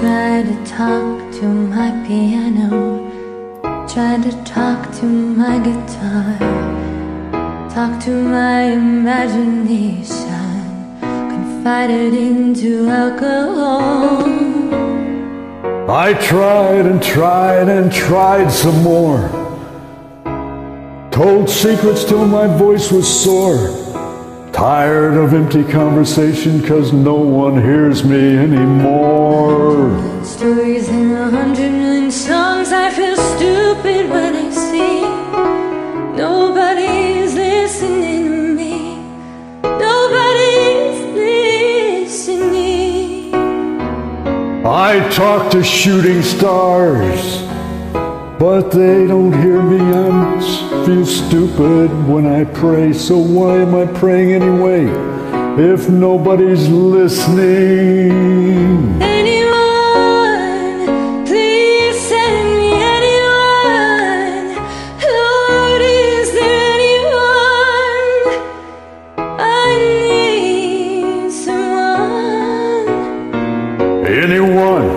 try to talk to my piano, try to talk to my guitar, talk to my imagination, Confided into alcohol. I tried and tried and tried some more. Told secrets till my voice was sore. Tired of empty conversation cause no one hears me anymore. Stories in a hundred million songs, I feel stupid when I sing. Nobody's listening to me. Nobody's listening. I talk to shooting stars. But they don't hear me, I feel stupid when I pray. So why am I praying anyway if nobody's listening? Anyone, please send me anyone. Lord, is there anyone? I need someone. Anyone,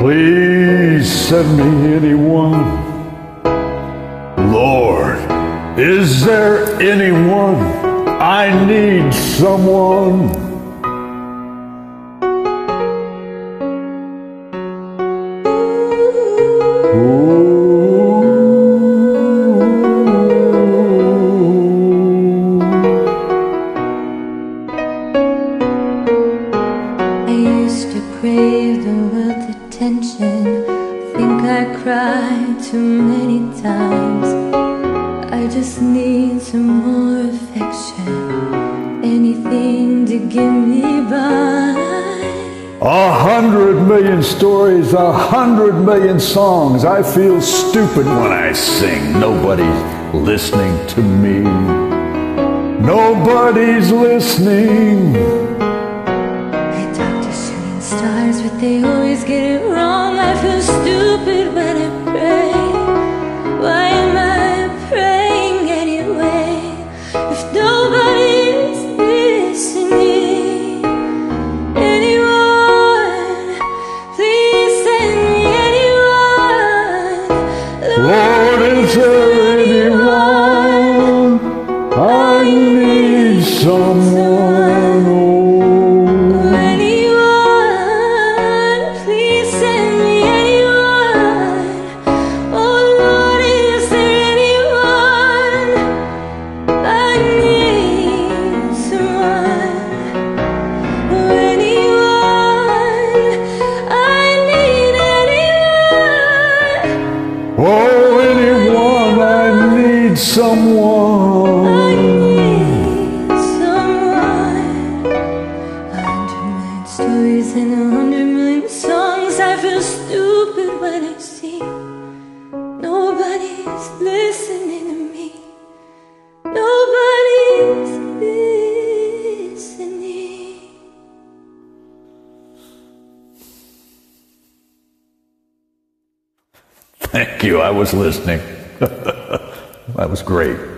please send me anyone. Lord, is there anyone? I need someone. I used to crave the world's attention. Think I cried too many times. I just need some more affection. Anything to get me by. A hundred million stories, a hundred million songs. I feel stupid when I sing. Nobody's listening to me. Nobody's listening. I talk to shooting stars, but they it wrong. I feel stupid when I pray. Why am I praying anyway? If nobody's listening, anyone, please send me anyone. Lord, is there anyone? I need someone. Someone. I need someone. A hundred million stories and a hundred million songs. I feel stupid when I sing. Nobody's listening to me. Nobody's listening. Thank you. I was listening. that was great.